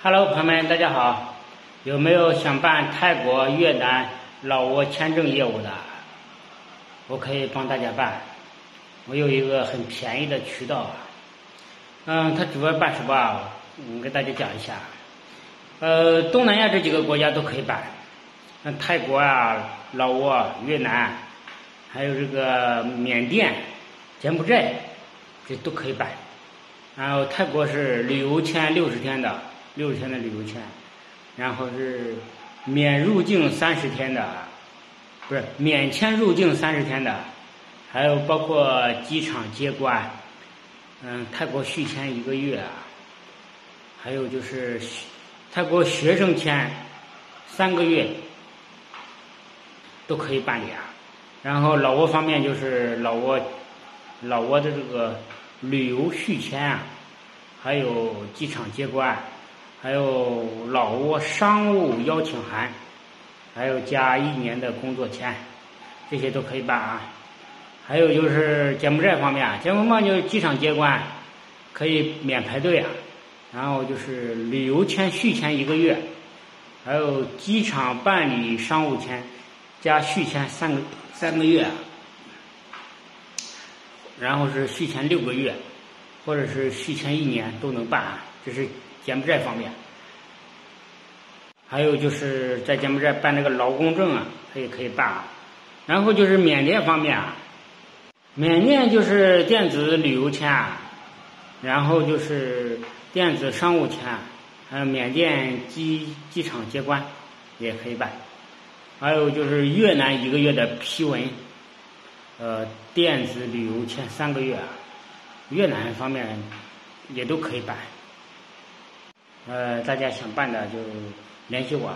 Hello，朋友们，大家好。有没有想办泰国、越南、老挝签证业务的？我可以帮大家办。我有一个很便宜的渠道。嗯，它主要办什么啊？我给大家讲一下。呃，东南亚这几个国家都可以办。那泰国啊、老挝、越南，还有这个缅甸、柬埔寨，这都可以办。然后泰国是旅游签六十天的。六十天的旅游签，然后是免入境三十天的，不是免签入境三十天的，还有包括机场接关，嗯，泰国续签一个月，还有就是泰国学生签三个月都可以办理啊。然后老挝方面就是老挝老挝的这个旅游续签啊，还有机场接关。还有老挝商务邀请函，还有加一年的工作签，这些都可以办啊。还有就是柬埔寨方面，柬埔寨就是机场接关，可以免排队啊。然后就是旅游签续签一个月，还有机场办理商务签加续签三个三个月，然后是续签六个月，或者是续签一年都能办啊。这是。柬埔寨方面，还有就是在柬埔寨办那个劳工证啊，它也可以办啊。然后就是缅甸方面啊，缅甸就是电子旅游签，然后就是电子商务签，还有缅甸机机场接关也可以办。还有就是越南一个月的批文，呃，电子旅游签三个月，啊，越南方面也都可以办。呃，大家想办的就联系我。